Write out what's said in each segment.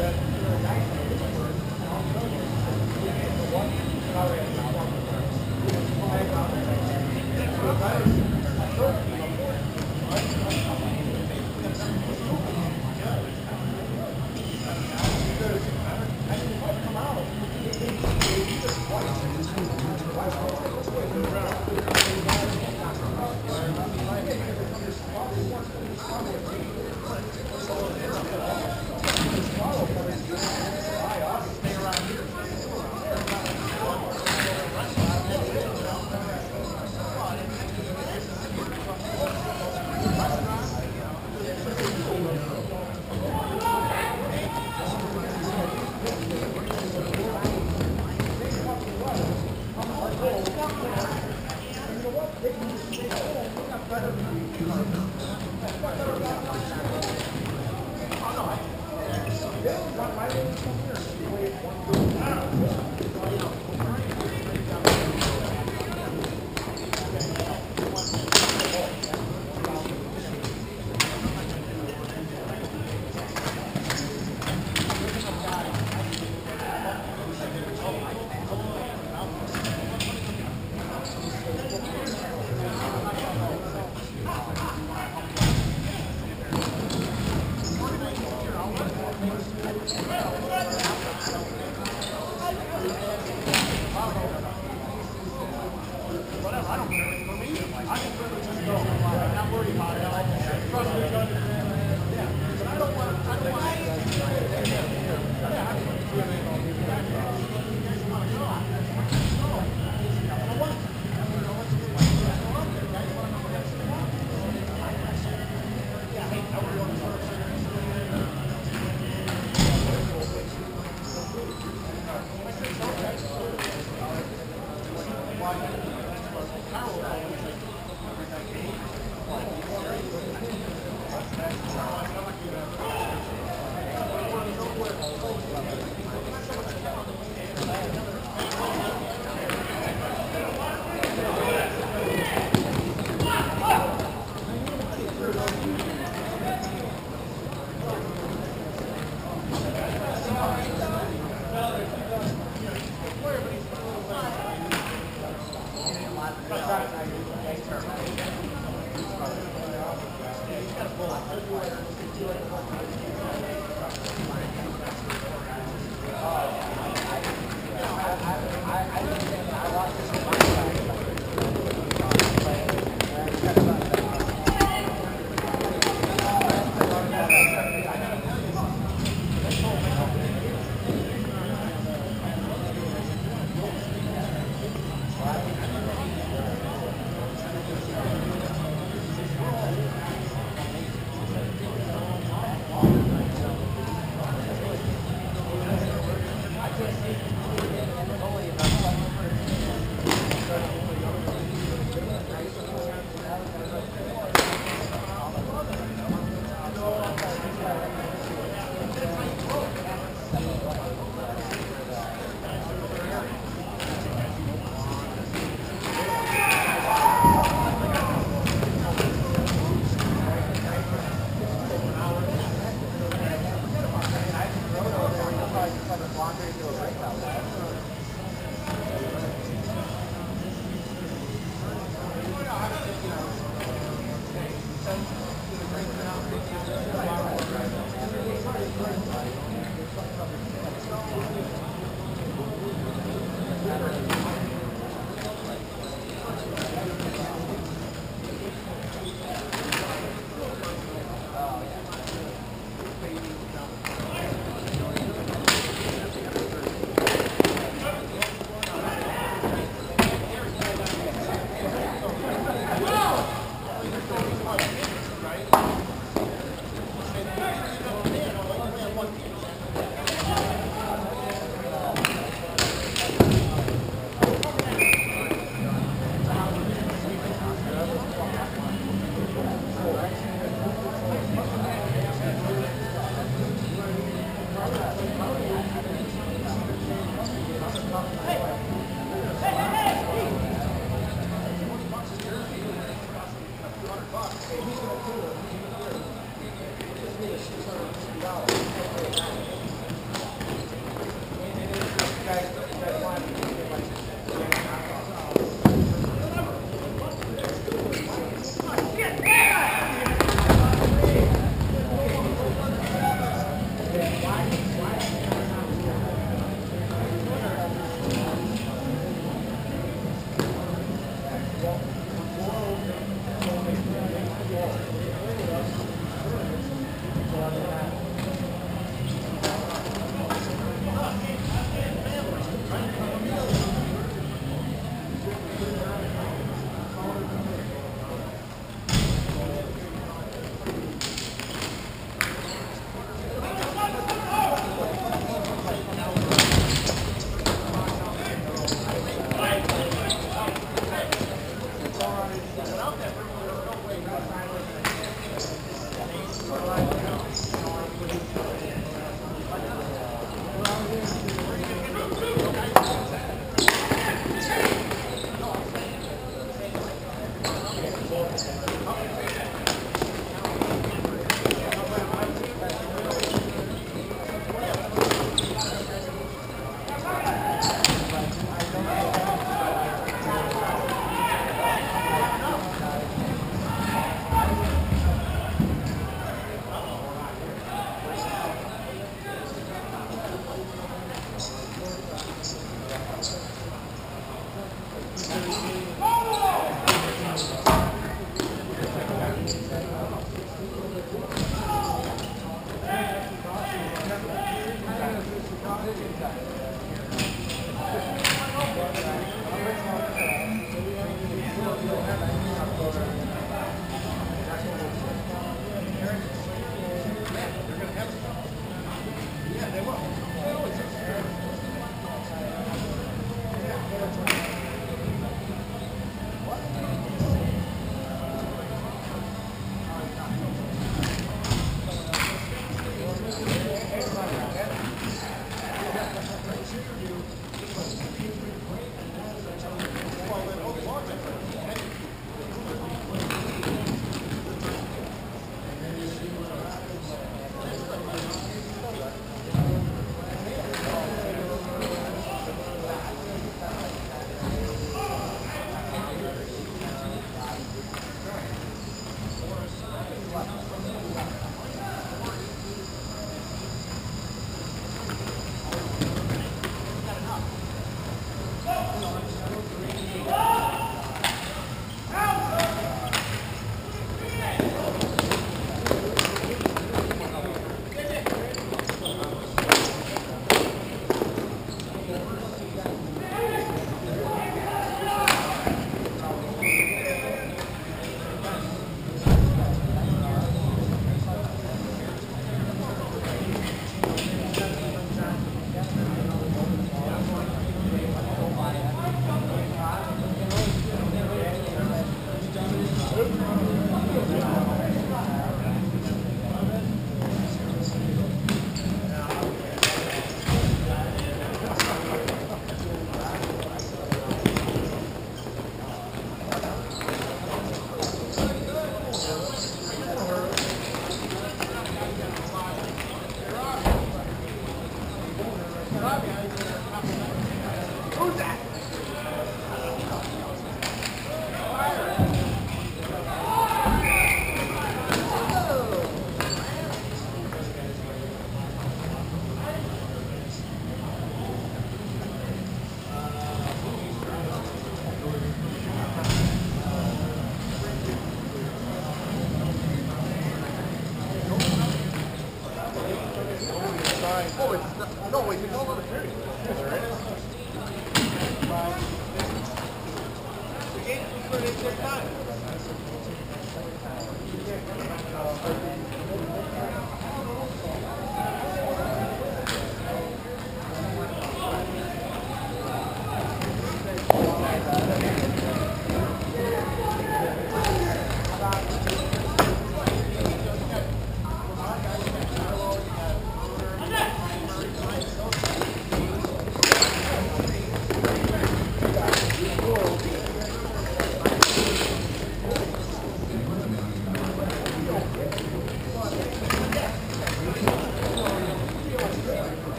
Yeah. 그거 할까?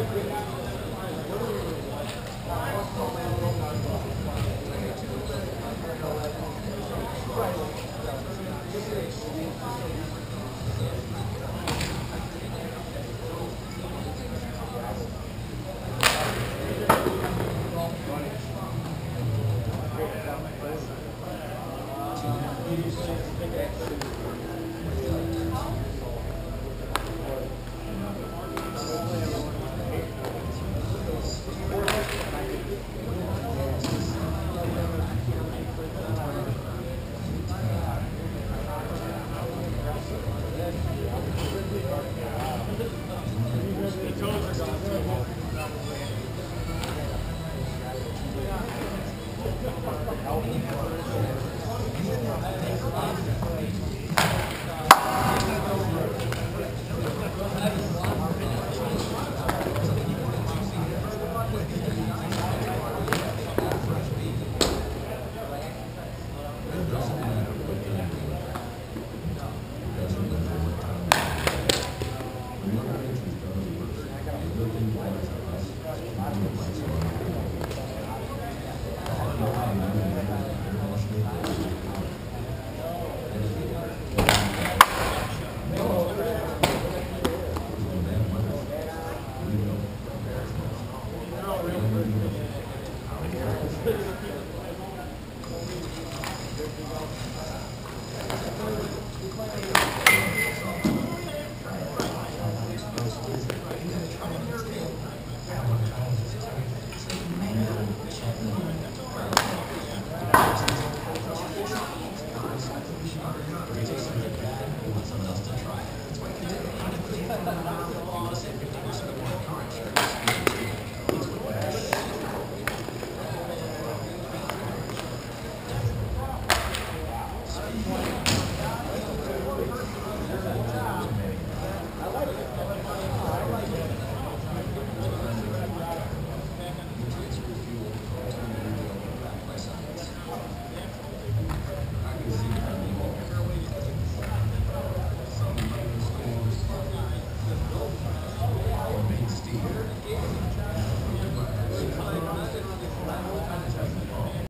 Obrigado. Thank